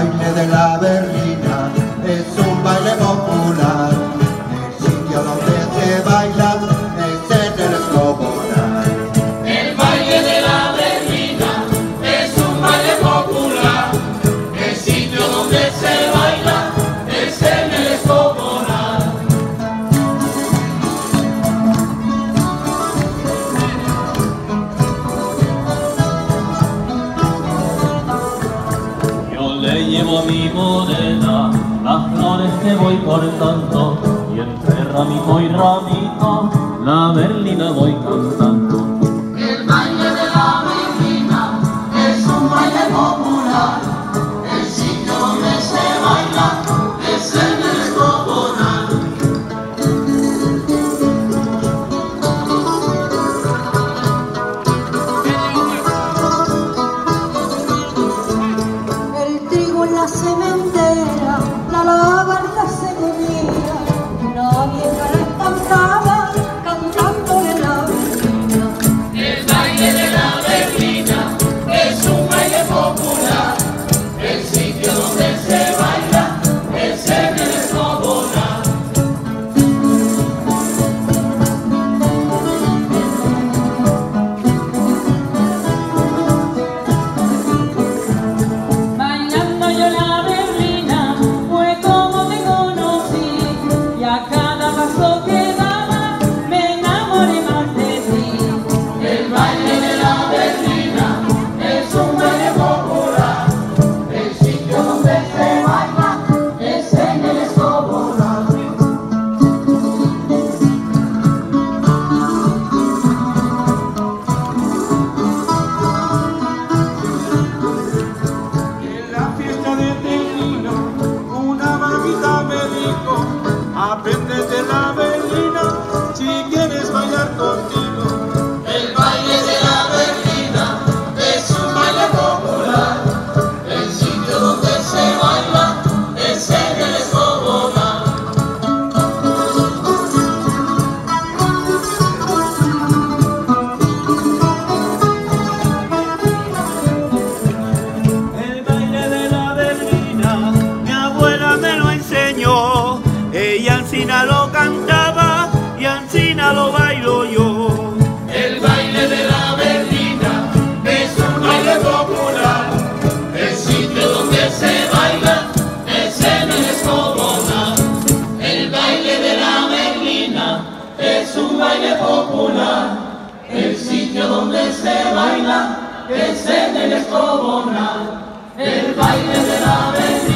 baile de la berlina. llevo mi morena las flores que voy cortando y entre ramito y ramito la berlina voy cantando. a cada paso que baile popular, el sitio donde se baila es en el Escobonar, el baile de la vecina.